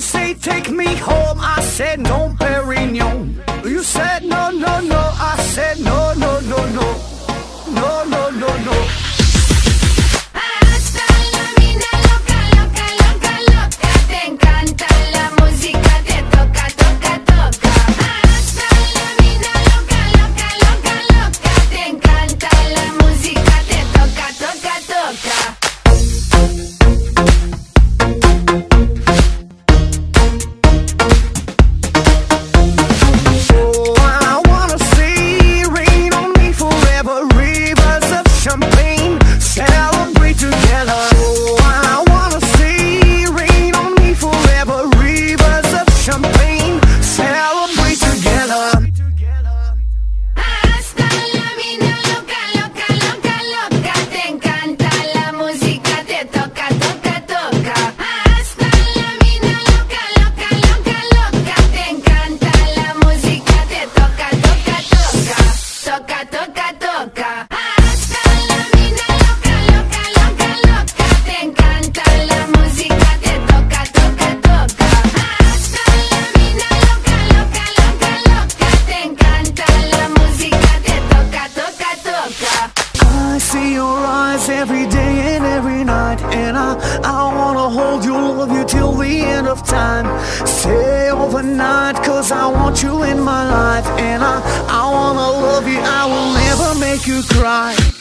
say take me home, I said no, Perignon. You said Toca, toca. I see your eyes every day and every night, and I, I wanna hold you, love you till the end of time. Stay overnight, cause I want you in my life, and I, I wanna love you, I will never make you cry.